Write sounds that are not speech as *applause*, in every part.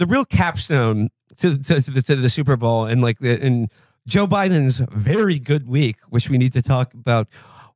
the real capstone to, to, to, the, to the Super Bowl and like the and Joe Biden's very good week, which we need to talk about,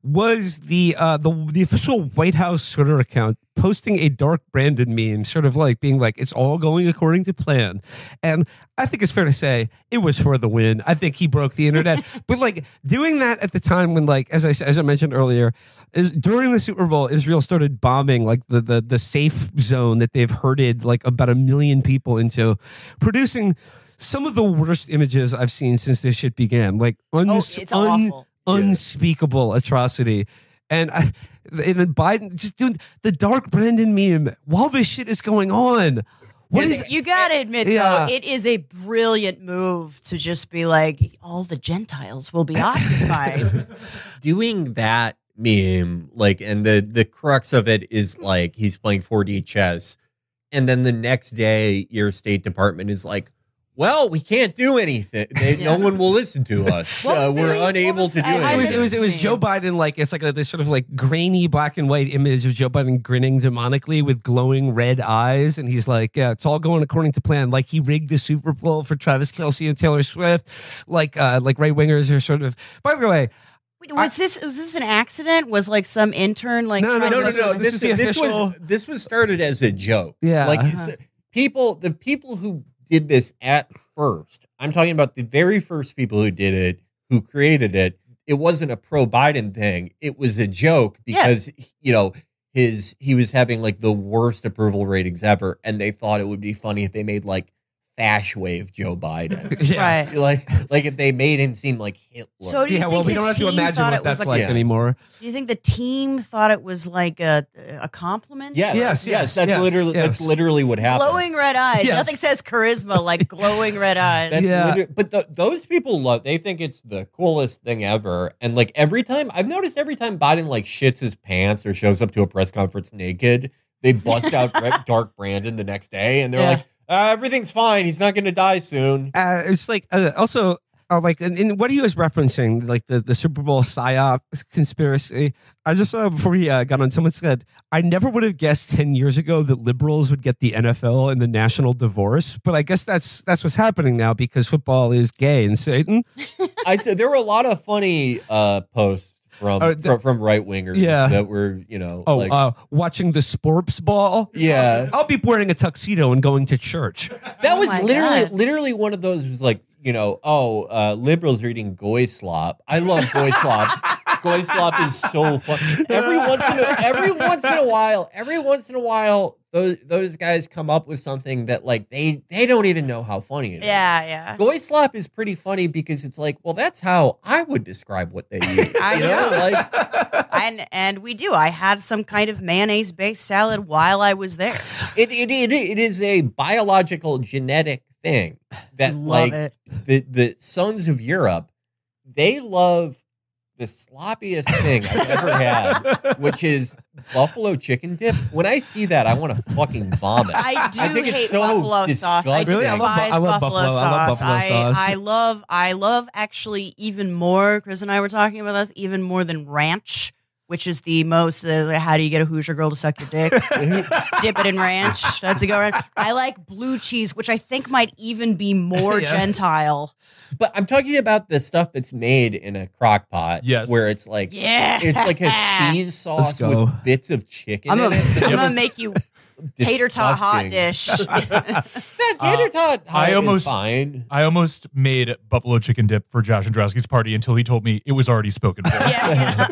was the uh, the the official White House Twitter account posting a dark Brandon meme, sort of like being like, "It's all going according to plan," and I think it's fair to say it was for the win. I think he broke the internet, *laughs* but like doing that at the time when, like, as I as I mentioned earlier, is during the Super Bowl, Israel started bombing like the the the safe zone that they've herded like about a million people into, producing some of the worst images I've seen since this shit began. Like, un- Oh, it's un- awful. Unspeakable atrocity. And I, and then Biden just doing the dark Brandon meme while this shit is going on. What is you got to admit, Yeah. though, it is a brilliant move to just be like, all the Gentiles will be occupied. *laughs* doing that meme like and the the crux of it is like he's playing 4D chess and then the next day your state department is like well we can't do anything they, Yeah. no one will listen to us *laughs* What uh, we're the- what unable was- to do I- I it was, it was it was. Joe Biden like it's like a, this sort of like grainy black and white image of Joe Biden grinning demonically with glowing red eyes and he's like yeah it's all going according to plan like he rigged the Super Bowl for Travis Kelce and Taylor Swift like uh like right wingers are sort of by the way Wait, was this was this an accident? Was like some intern like No, trying no to no no This this, is this was this was started as a joke Yeah. like Uh-huh. people the people who did this at first. I'm talking about the very first people who did it who created it. It wasn't a pro biden thing. It was a joke Yeah. because you know his he was having like the worst approval ratings ever and they thought it would be funny if they made like fash wave joe biden *laughs* yeah Right. *laughs* like like if they made him seem like hitler So do you yeah well think we don't have to imagine thought what it that's like- like Yeah. anymore Do you think the team thought it was like a a compliment? yes Yes, yes, yes, that's yes, literally that's literally what happened Glowing red eyes. Yes. Nothing says charisma like glowing red eyes. That's Yeah. liter- but th those people love. They think it's the coolest thing ever. And like every time, I've noticed every time Biden like shits his pants or shows up to a press conference naked, they bust out *laughs* Dark Brandon the next day, and they're Yeah. like, uh, "Everything's fine. He's not going to die soon." uh, it's like uh, also uh, like in, in what he was referencing like the, the super bowl psyop conspiracy i just saw before we uh, got on someone said i never would have guessed 10 years ago that liberals would get the nfl and the national divorce but i guess that's that's what's happening now because football is gay and satan *laughs* I said there were a lot of funny uh, posts from Oh, the- from, from right wingers Yeah. that were you know oh like, uh, watching the sports ball yeah. i'll be wearing a tuxedo and going to church That Oh was my literally God. literally one of those was like, you know, oh, uh, liberals are eating goy slop. I love goy slop. *laughs* Goy slop is so fun. Every once in a, every once in a while, every once in a while, those those guys come up with something that like they they don't even know how funny it is. yeah, yeah. Goy slop is pretty funny because it's like, well, that's how I would describe what they eat. *laughs* I you know. Like *laughs* And and we do. I had some kind of mayonnaise based salad while I was there. it, it, it, it is a biological genetic thing that like it. the the sons of Europe, they love the sloppiest thing I've ever had, which is buffalo chicken dip. When I see that, I want to fucking vomit. I do think it's hate so buffalo sauce. I disgusting. Really? I love bu- despise I love buffalo, buffalo- I love sauce. buffalo I, sauce. I love I love actually even more. Chris and I were talking about this even more than ranch, which is the most. Uh, how do you get a Hoosier girl to suck your dick? *laughs* Dip it in ranch. *laughs* That's a go around. I like blue cheese, which I think might even be more *laughs* Yeah. gentile. But I'm talking about the stuff that's made in a crock pot. Yes. Where it's like Yeah, it's like a cheese sauce with bits of chicken I'm gonna. I'm gonna make you tater tot hot dish. *laughs* *laughs* That uh, tater tot I hot is almost- fine. I almost made buffalo chicken dip for Josh Androwski's party until he told me it was already spoken for. *laughs* yeah.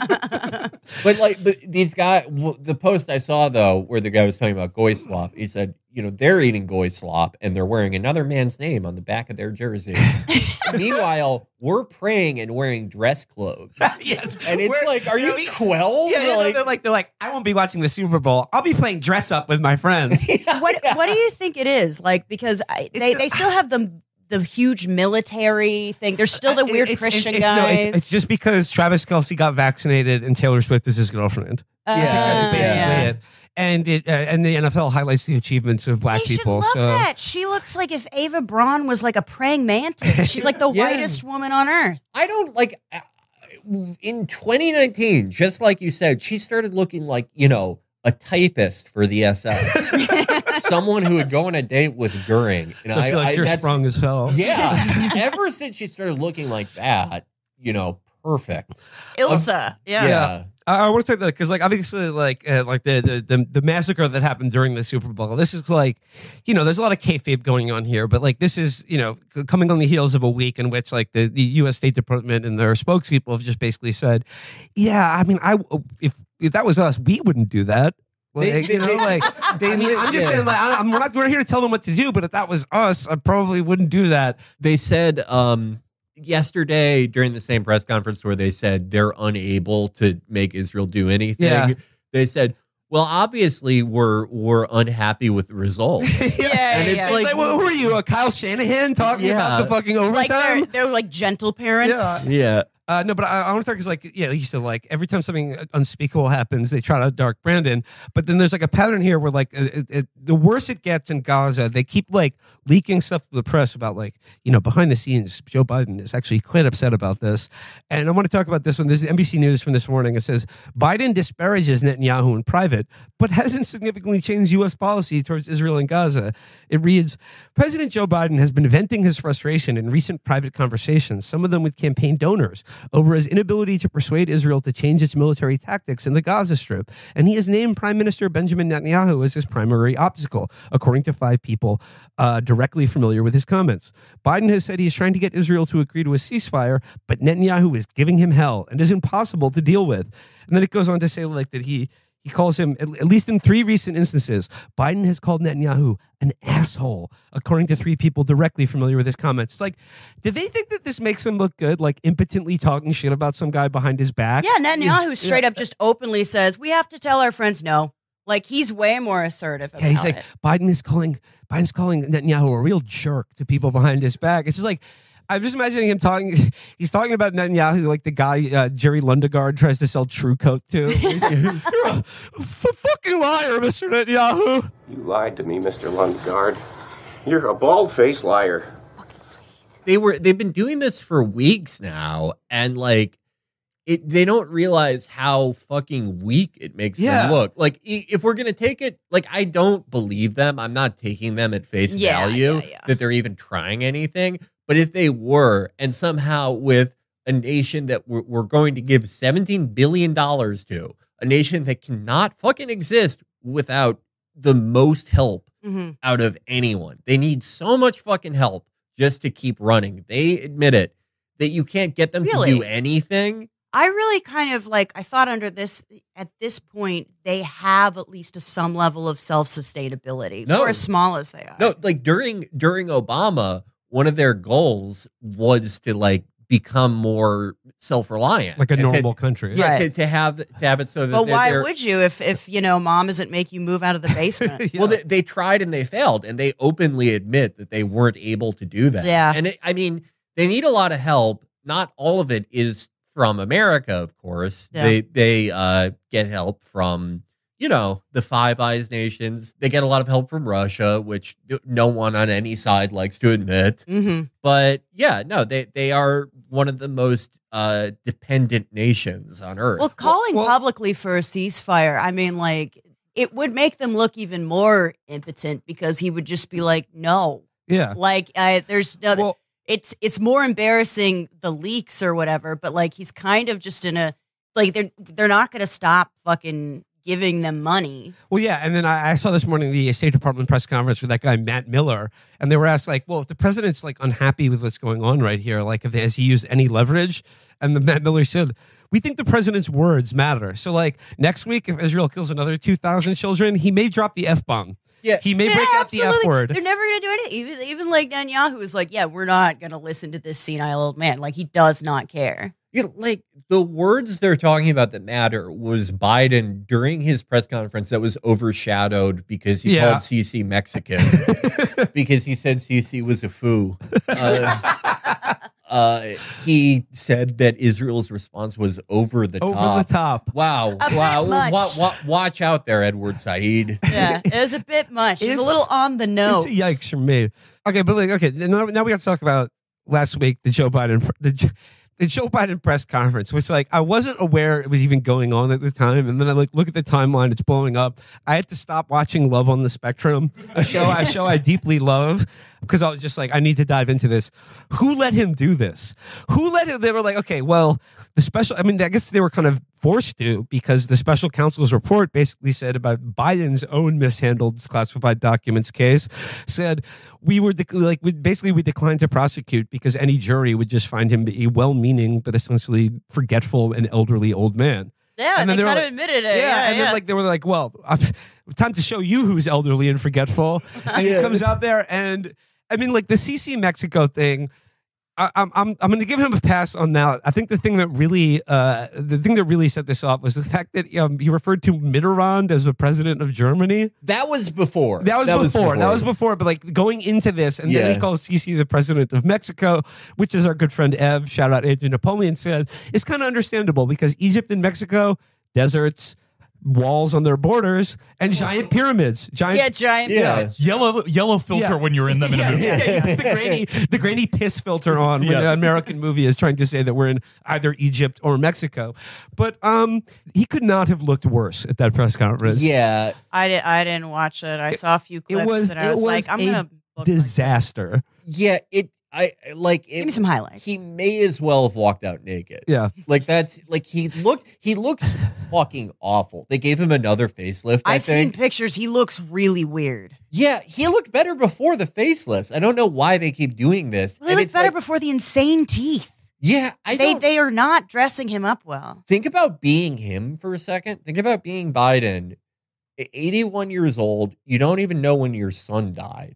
But like but these guys, the post I saw though, where the guy was talking about goy slop, he said, you know, they're eating goy slop and they're wearing another man's name on the back of their jersey. *laughs* Meanwhile, we're praying and wearing dress clothes, *laughs* yes and it's We're- like, are you we- twelve? yeah, yeah, like, they're like they're like i won't be watching the super bowl i'll be playing dress up with my friends *laughs* what what do you think it is like because I, they the- they still have the the huge military thing there's still the weird It's- it's- christian it's- no, guys it's, it's just because Travis Kelce got vaccinated and Taylor Swift is his girlfriend. Uh, That's basically yeah. it. And it uh, and the NFL highlights the achievements of black They people. should love so that. She looks like if Eva Braun was like a praying mantis. *laughs* She's like the Yeah. whitest woman on earth. I don't like uh, in 2019, just like you said, she started looking like, you know, a typist for the SS. *laughs* someone who would go on a date with Goering. And So I feel like you're that's- sprung as hell. Yeah. *laughs* Ever since she started looking like that, you know, perfect. Ilsa. Yeah. Yeah. I, I want to talk that because, like, obviously, like, uh, like the, the the the massacre that happened during the Super Bowl. This is like, you know, there's a lot of kayfabe going on here, but like, this is, you know, coming on the heels of a week in which, like, the, the U.S. State Department and their spokespeople have just basically said, yeah, I mean, I if if that was us, we wouldn't do that. They- you *laughs* know, they- like, I mean, I'm just yeah. saying, like, I'm, we're not we're here to tell them what to do, but if that was us, I probably wouldn't do that. They said um yesterday during the same press conference where they said they're unable to make Israel do anything. Yeah. They said, well, obviously we're we're unhappy with the results. *laughs* Yeah, And it's yeah. like- Like, well, who are you, uh, Kyle Shanahan, talking Yeah. about the fucking Like overtime? they're they're like gentle parents. yeah. Uh, no, but I, I want to talk because, like, yeah, like you said, like every time something unspeakable happens, they try to dark Brandon. But then there's like a pattern here where, like, it, it- the worse it gets in Gaza, they keep like leaking stuff to the press about, like, you know, behind the scenes, Joe Biden is actually quite upset about this. And I want to talk about this one. This is NBC News from this morning. It says Biden disparages Netanyahu in private, but hasn't significantly changed U.S. policy towards Israel and Gaza. It reads President Joe Biden has been venting his frustration in recent private conversations, some of them with campaign donors, over his inability to persuade Israel to change its military tactics in the Gaza Strip. And he has named Prime Minister Benjamin Netanyahu as his primary obstacle, according to five people uh, directly familiar with his comments. Biden has said he is trying to get Israel to agree to a ceasefire, but Netanyahu is giving him hell and is impossible to deal with. And then it goes on to say, like, that he. He calls him, at least in three recent instances, Biden has called Netanyahu an asshole, according to three people directly familiar with his comments. It's like, did they think that this makes him look good, like impotently talking shit about some guy behind his back? Yeah, Netanyahu straight up just openly says we have to tell our friends no. Like he's way more assertive. Yeah, he's like it. Biden is calling Biden's calling Netanyahu a real jerk to people behind his back. It's just like I'm just imagining him talking. *laughs* He's talking about Netanyahu like the guy uh, Jerry Lundegaard tries to sell TruCoat to. *laughs* He's like, You're a f- fucking liar, Mister Netanyahu. You lied to me, Mr. Lundegaard. You're a bald faced liar. They were they've been doing this for weeks now and like it they don't realize how fucking weak it makes Yeah. them look. Like if we're going to take it like I don't believe them. I'm not taking them at face Yeah, value yeah, yeah. that they're even trying anything, but if they were and somehow with a nation that we're, we're going to give 17 billion dollars to, a nation that cannot fucking exist without the most help Mhm. out of anyone. They need so much fucking help just to keep running. They admit it that you can't get them to do anything. I really kind of like I thought under this at this point they have at least a some level of self sustainability No. for as small as they are. No, like during during Obama, one of their goals was to like become more self-reliant. Like a And to- normal country. yeah, Right. to, to have to have it so that but why would you if if you know mom doesn't make you move out of the *laughs* basement? Yeah. Well, they, they tried and they failed, and they openly admit that they weren't able to do that. Yeah. and it, I mean, they need a lot of help. Not all of it is from America, of course. Yeah. They they uh, get help from you know the Five Eyes nations. They get a lot of help from Russia, which no one on any side likes to admit. hmm But yeah, no, they they are one of the most uh, dependent nations on earth. Well, calling well- publicly for a ceasefire, I mean, like it would make them look even more impotent because he would just be like, "No, yeah. like uh, there's no." Well, it's it's more embarrassing the leaks or whatever, but like he's kind of just in a like they're they're not going to stop fucking giving them money. Well, yeah, and then I, I saw this morning the State Department press conference with that guy Matt Miller, and they were asked like, "Well, if the president's like unhappy with what's going on right here, like if has he used any leverage?" And the *laughs* Matt Miller said, "We think the president's words matter. So, like next week, if Israel kills another two thousand children, he may drop the f bomb. Yeah. he may Yeah, break out the F word. They're never going to do anything. Even even like Netanyahu is like, yeah, we're not going to listen to this senile old man. Like he does not care. You know, like the words they're talking about that matter was Biden during his press conference that was overshadowed because he Yeah. called Sisi Mexican *laughs* because he said Sisi was a foo. Uh, *laughs* uh, he said that Israel's response was over the Over top. the top. Wow! bit wow! much. Wa- wa- watch out there, Edward Said. Yeah, it was a bit much. He's a little on the nose. It's a yikes from me. Okay, but like, okay, now, now we got to talk about last week the Joe Biden. The, the Joe Biden press conference, which like I wasn't aware it was even going on at the time, and then I like look at the timeline, it's blowing up. I had to stop watching Love on the Spectrum, a show a show I deeply love, because I was just like, I need to dive into this. Who let him do this? Who let him? They were like, okay, well, the special. I mean, I guess they were kind of forced to because the special counsel's report basically said about Biden's own mishandled classified documents case said we were dec- like we, basically we declined to prosecute because any jury would just find him a well-meaning but essentially forgetful and elderly old man. Yeah, And then they they were kind of admitted it. Yeah, Yeah, and yeah. then like they were like, well, uh, *laughs* time to show you who's elderly and forgetful. And he comes out there, and I mean, like the Sisi Mexico thing. I, I'm I'm I'm going to give him a pass on that. I think the thing that really uh the thing that really set this off was the fact that um, he referred to Mitterrand as the president of Germany. That was before. That was, before. That was before. But like going into this, and then he calls Sisi the president of Mexico, which is our good friend Ev. Shout out Agent Napoleon said it's kind of understandable because Egypt and Mexico, deserts, walls on their borders, and giant pyramids. Giant. yeah, giant. Yeah. pyramids. Yellow yellow filter Yeah. when you're in them in a Yeah, movie. *laughs* yeah, yeah. the grainy, the grainy piss filter on when Yeah. an American movie is trying to say that we're in either Egypt or Mexico. But um, he could not have looked worse at that press conference. Yeah. I did. I didn't watch it. I saw a few clips, was- and I it was, like, I'm a gonna look disaster. Yeah. It. I like. It, Give me some highlights. He may as well have walked out naked. Yeah. Like that's like he looked. He looks fucking awful. They gave him another facelift. I I've seen pictures. He looks really weird. Yeah, he looked better before the facelift. I don't know why they keep doing this. Well, they And look it's better like- before the insane teeth. Yeah, I they don't they are not dressing him up well. think about being him for a second. Think about being Biden, 81 years old. You don't even know when your son died.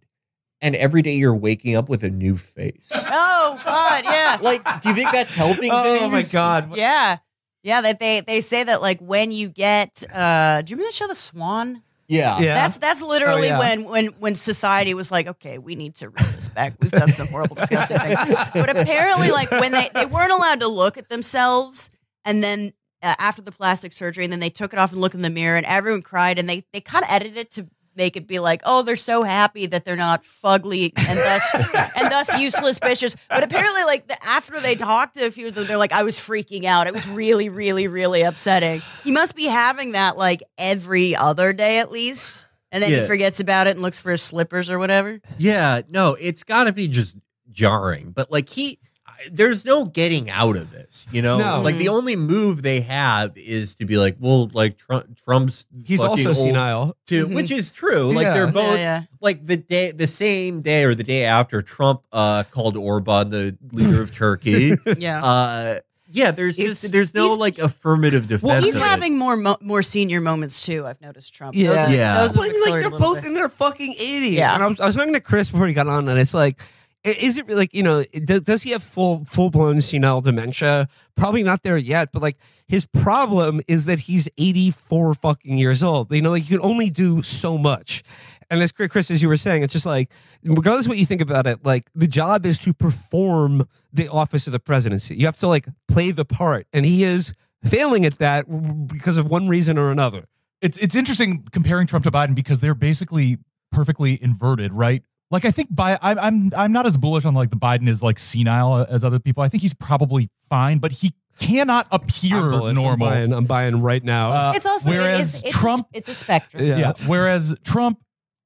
And every day you're waking up with a new face. *laughs* Oh God, yeah, like, do you think that's helping Oh my god. yeah, yeah. That they they say that like when you get. uh Do you remember that show, The Swan? Yeah. Yeah. That's that's literally yeah. when when when society was like, okay, we need to reel this back. We've done some horrible, disgusting things. But apparently, like when they they weren't allowed to look at themselves, and then uh, after the plastic surgery, and then they took it off and looked in the mirror, and everyone cried, and they they kind of edited it to make it be like, oh, they're so happy that they're not fugly and thus and thus useless bitches. But apparently, like the, after they talked to a few of them, they're like, I was freaking out. It was really, really, really upsetting. He must be having that like every other day at least. And then Yeah. he forgets about it and looks for his slippers or whatever. Yeah, no, it's got to be just jarring. But like he, I- there's no getting out of this. You know, No. like the only move they have is to be like, well, like Trump, Trump's He's fucking also old senile. too, Mhm. which is true. Like Yeah. they're both yeah. like the day, the same day or the day after Trump uh called Orban the leader of Turkey. *laughs* Yeah. uh, yeah, there's It's- just there's no like affirmative defense. well, he's of it. having more mo- more senior moments too. I've noticed Trump. Those Yeah. are- Yeah. Those Well, I mean, like they're both bit. in their fucking eighties. Yeah. And I was, I was talking to Chris before he got on, and it's like, i- is it like you know, does, does he have full full blown senile dementia? Probably not there yet, but like his problem is that he's eighty four fucking years old. You know, like you can only do so much. And as Chris, as you were saying, it's just like, regardless what you think about it, like the job is to perform the office of the presidency. You have to like play the part, and he is failing at that because of one reason or another. it's it's interesting comparing Trump to Biden because they're basically perfectly inverted, right? Like I think by I'm I'm I'm not as bullish on like the Biden is like senile as other people. I think he's probably fine, but he cannot appear I'm bullish. normal. I'm buying, I'm buying right now. Uh, It's also it whereas is, it's Trump, A, it's a spectrum. Yeah. yeah. Whereas Trump,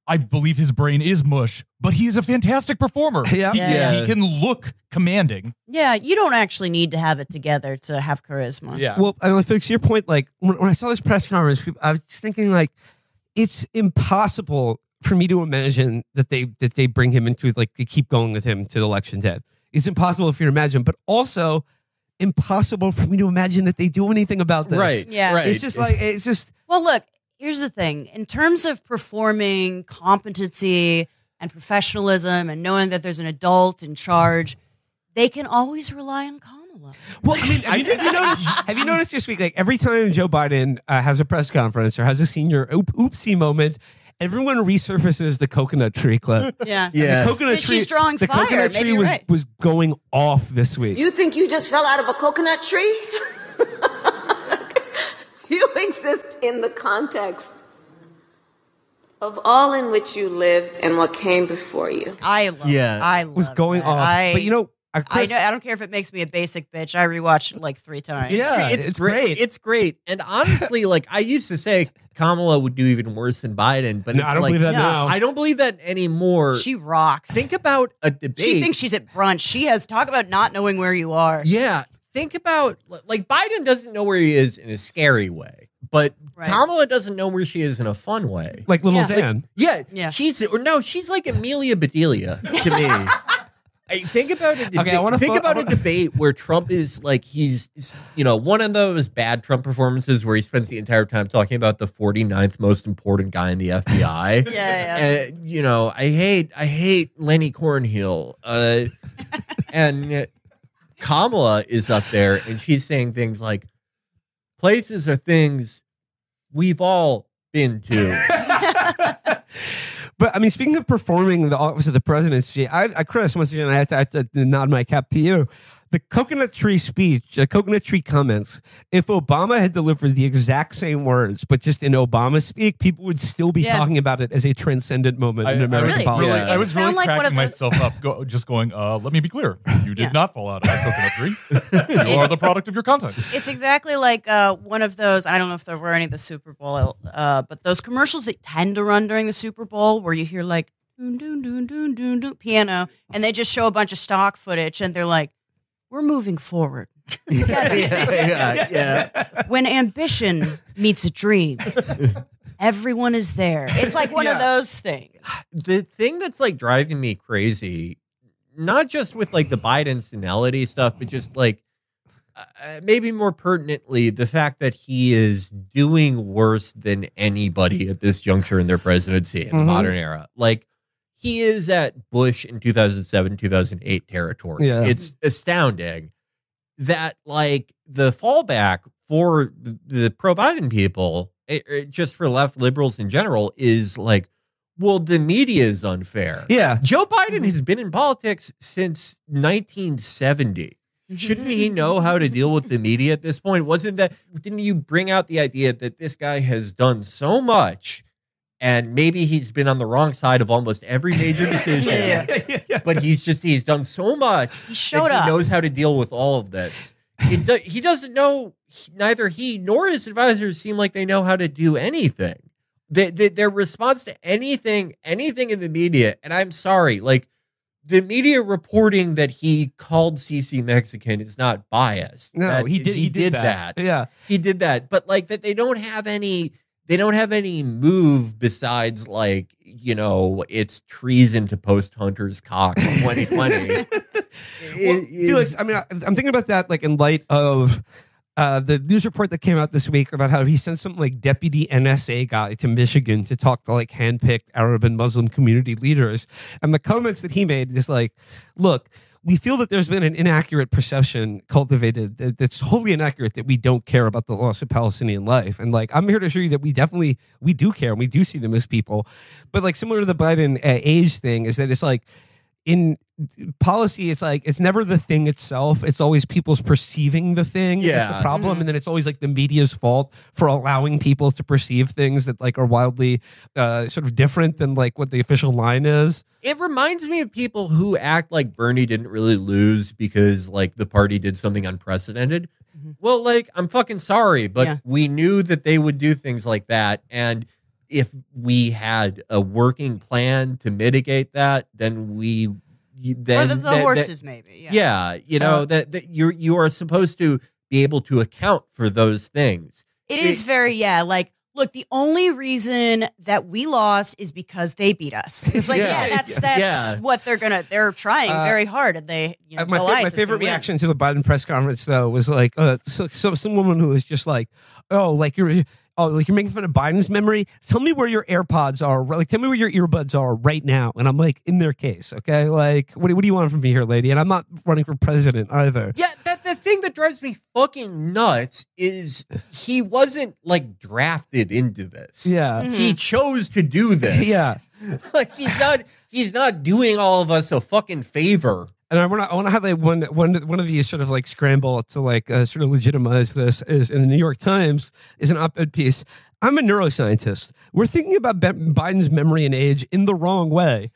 I believe his brain is mush, but he's a fantastic performer. Yeah. he, Yeah. he can look commanding. Yeah, you don't actually need to have it together to have charisma. Yeah. Well, I mean, Felix, to your point, like when, when I saw this press conference, I was just thinking, like, it's impossible for me to imagine that they that they bring him into like they keep going with him to the election day. It's impossible for you to imagine, but also impossible for me to imagine that they do anything about this. right. Yeah. right. It's just like it's just Well, look, here's the thing. In terms of performing competency and professionalism and knowing that there's an adult in charge, they can always rely on Kamala. Well, I mean, have you, have you noticed? *laughs* Have you noticed this week? Like every time Joe Biden uh, has a press conference or has a senior oop, oopsie moment, everyone resurfaces the coconut tree clip. Yeah. *laughs* Yeah. The coconut But tree. she's drawing the fire. coconut Maybe tree was right. was going off this week. You think you just fell out of a coconut tree? *laughs* you exist in the context of all in which you live and what came before you. I love Yeah. it. I love was going that. off. I, but you know, Uh, I know. I don't care if it makes me a basic bitch. I rewatched it like three times. Yeah, it's, it's great. great. It's great. And honestly, *laughs* like I used to say, Kamala would do even worse than Biden, but No, it's I don't like, believe that No. now. I don't believe that anymore. she rocks. Think about a debate. she thinks she's at brunch. She has talk about not knowing where you are. Yeah. Think about like Biden doesn't know where he is in a scary way, but Right. Kamala doesn't know where she is in a fun way. like little Yeah. Zan. Yeah, Yeah. She's or no, she's like Amelia Bedelia to me. *laughs* I think about a debate. I wanna think fo- about I a wanna- debate where Trump is like he's you know one of those bad Trump performances where he spends the entire time talking about the 49th most important guy in the FBI. *laughs* Yeah, yeah. Uh, you know, I hate I hate Lenny Cornhill. Uh, and Kamala is up there and she's saying things like places are things we've all been to. *laughs* But I mean, speaking of performing the office of the presidency, I, I Chris, once again, I have, to, I have to nod my cap to you. The coconut tree speech, the coconut tree comments. If Obama had delivered the exact same words, but just in Obama speak, people would still be Yeah. talking about it as a transcendent moment in I- I American Really? politics. Really, Yeah. I was really like cracking those- myself up, go, just going, uh, let me be clear. You did Yeah. not fall out of that coconut tree. *laughs* you are the product of your content. It's exactly like uh, one of those. I don't know if there were any of the Super Bowl, uh, but those commercials that tend to run during the Super Bowl, where you hear like doon doon doon doon doon doon piano, and they just show a bunch of stock footage, and they're like, "We're moving forward." *laughs* yeah, yeah, yeah. When ambition meets a dream, everyone is there. It's like one of those things. The thing that's like driving me crazy, not just with like the Biden senility stuff, but just like uh, maybe more pertinently, the fact that he is doing worse than anybody at this juncture in their presidency in the Mhm. modern era. Like he is at Bush in 2007, 2008 territory. Yeah. It's astounding that like the fallback for the, the pro Biden people, it, it- just for left liberals in general, is like, well, the media is unfair. Yeah. Joe Biden mm-hmm. has been in politics since 1970. Mm-hmm. Shouldn't he know how to deal with the media at this point? Wasn't that didn't you bring out the idea that this guy has done so much and maybe he's been on the wrong side of almost every major *laughs* decision. Yeah. But he's just he's done so much He showed that up. he knows how to deal with all of this. It do, he doesn't know neither he nor his advisors seem like they know how to do anything. They, they, their response to anything, anything in the media, and I'm sorry, like the media reporting that he called Sisi Mexican is not biased. No, That- he did. He, did, that. Yeah. He did that, but like that they don't have any. They don't have any move besides like you know it's treason to post Hunter's cock 2020. *laughs* Well, Felix, I mean, I, I'm thinking about that like in light of uh, the news report that came out this week about how he sent some like deputy NSA guy to Michigan to talk to like handpicked Arab and Muslim community leaders, and the comments that he made is like, look. We feel that there's been an inaccurate perception cultivated that, that's wholly inaccurate that we don't care about the loss of Palestinian life. And like, I'm here to show you that we definitely we do care and we do see them as people. But like, similar to the Biden uh, age thing, is that it's like in policy it's like it's never the thing itself it's always people's perceiving the thing is the Yeah. problem and then it's always like the media's fault for allowing people to perceive things that like are wildly uh sort of different than like what the official line is it reminds me of people who act like Bernie didn't really lose because like the party did something unprecedented. Mhm. Well, like I'm fucking sorry, but Yeah. we knew that they would do things like that and if we had a working plan to mitigate that, then we then or the, the that- that- horses, maybe. Yeah. yeah, you know Uh, that, that you're you are supposed to be able to account for those things. It is very, yeah. Like, look, the only reason that we lost is because they beat us. *laughs* It's like, Yeah. yeah, that's that's Yeah. what they're gonna. They're trying Uh, very hard, and they, you know, my, fa- my favorite gonna win. reaction to the Biden press conference though was like uh, so, so, some woman who was just like oh like you're oh like you're making fun of Biden's memory tell me where your AirPods are like tell me where your earbuds are right now and I'm like in their case okay like what do, what do you want from me here lady and I'm not running for president either Yeah, that the thing that drives me fucking nuts is he wasn't like drafted into this. yeah Mhm. He chose to do this. yeah *laughs* like he's not he's not doing all of us a fucking favor. And I want to I want to highlight one one one of these sort of like scramble to like uh, sort of legitimize this is in the New York Times is an op-ed piece. I'm a neuroscientist. We're thinking about Biden's memory and age in the wrong way.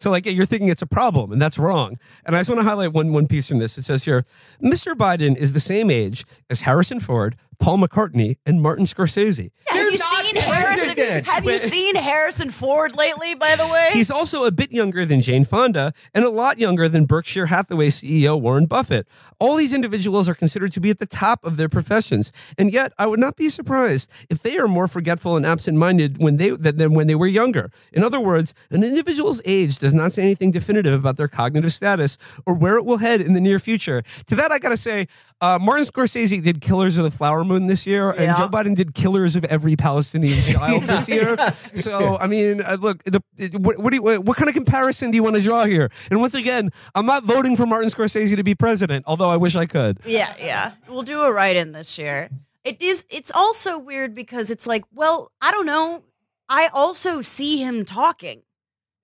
So like you're thinking it's a problem, and that's wrong. And I just want to highlight one one piece from this. It says here, Mr. Biden is the same age as Harrison Ford, Paul McCartney, and Martin Scorsese. Have you seen Harrison? Have you seen Harrison Ford lately? By the way, He's also a bit younger than Jane Fonda and a lot younger than Berkshire Hathaway CEO Warren Buffett. All these individuals are considered to be at the top of their professions, and yet I would not be surprised if they are more forgetful and absent-minded when they than, when they were younger. In other words, an individual's age does not say anything definitive about their cognitive status or where it will head in the near future. To that, I gotta say, uh, Martin Scorsese did Killers of the Flower Moon this year, and Joe Biden did Killers of Every Palestinian *laughs* Child this year. So, I mean, uh, look, the, what, what, do you, what, what kind of comparison do you want to draw here? And once again, I'm not voting for Martin Scorsese to be president, although I wish I could. Yeah, yeah. We'll do a write in this year. It is it's also weird because it's like, well, I don't know. I also see him talking.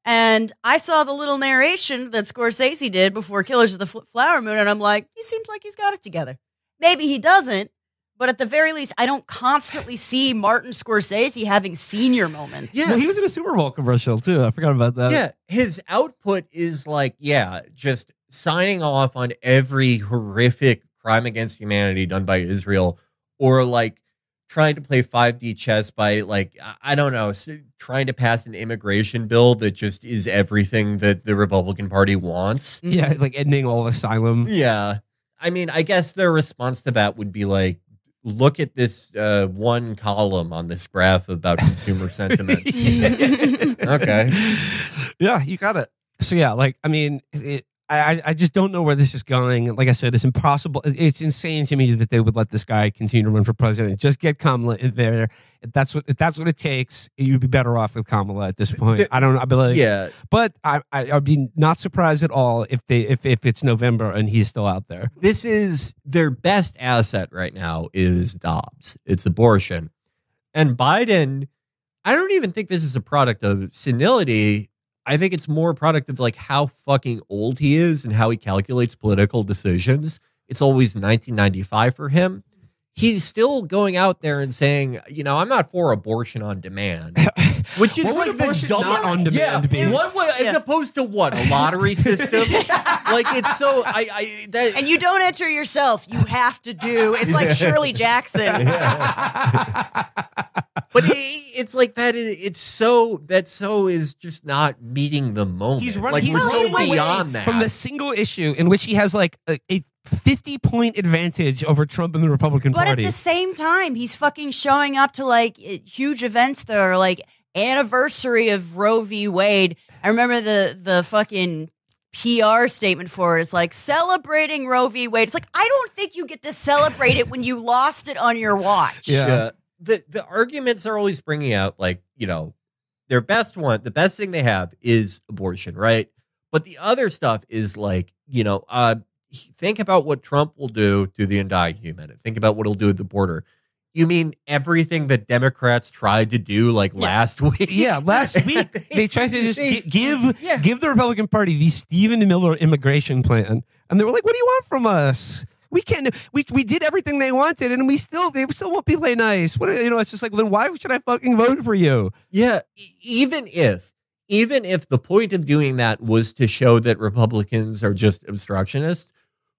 And I saw the little narration that Scorsese did before Killers of the Flower Moon, and I'm like, he seems like he's got it together. Maybe he doesn't, but at the very least, I don't constantly see Martin Scorsese having senior moments. Yeah. Well, he was in a Super Bowl commercial, too. I forgot about that. yeah, his output is like, yeah, just signing off on every horrific crime against humanity done by Israel, or like trying to play 5D chess by like I- I don't know, trying to pass an immigration bill that just is everything that the Republican Party wants. Yeah, like ending all asylum. Yeah. I mean, I guess their response to that would be like, look at this uh, one column on this graph about consumer sentiment. *laughs* Okay. Yeah, you got it. So yeah, like I mean, it, I I just don't know where this is going. Like I said, it's impossible. It's insane to me that they would let this guy continue to run for president. Just get Kamala in there. If that's what if that's what it takes, you'd be better off with Kamala at this point. The- I don't know. I'd be like, yeah. but I, I I'd be not surprised at all if they if if it's November and he's still out there. This is their best asset right now is Dobbs. It's abortion. And Biden, I don't even think this is a product of senility. I think it's more a product of like how fucking old he is and how he calculates political decisions. It's always 1995 for him. He's still going out there and saying, you know, I'm not for abortion on demand, *laughs* which is What like the double not on demand yeah, be? What, what, as opposed to what a lottery system? *laughs* like it's so I, I that And you don't enter yourself. You have to do. It's like Shirley Jackson. *laughs* but it, it's like that. Is, it's so that so is just not meeting the moment. He's running. like he's we're so away beyond that. from the single issue in which he has like a, a fifty point advantage over Trump and the Republican But Party. at the same time, he's fucking showing up to like huge events that are like anniversary of Roe v. Wade. I remember the the fucking PR statement for it. It's like celebrating Roe v. Wade. It's like I don't think you get to celebrate it when you lost it on your watch. Yeah. Uh, the the arguments are always bringing out like you know their best one. The best thing they have is abortion, right? But the other stuff is like you know uh think about what Trump will do to the undocumented. Think about what he'll do at the border. You mean everything that Democrats tried to do like last week? yeah, last *laughs* week they tried to just They- give yeah. give the Republican Party the Stephen Miller immigration plan, and they were like, "What do you want from us? We can't. We we did everything they wanted, and we still they still won't be play nice. What you know? It's just like, then why should I fucking vote for you? Yeah, even if even if the point of doing that was to show that Republicans are just obstructionists,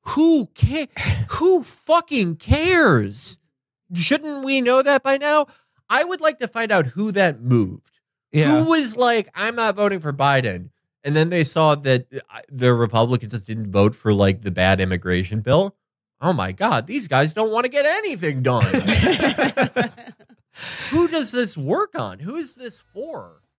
who ca- who fucking cares? Shouldn't we know that by now? I would like to find out who that moved. Yeah, Who was like, I'm not voting for Biden. And then they saw that uh, the Republicans just didn't vote for like the bad immigration bill. Oh my God, these guys don't want to get anything done. *laughs* Who does this work on? Who is this for?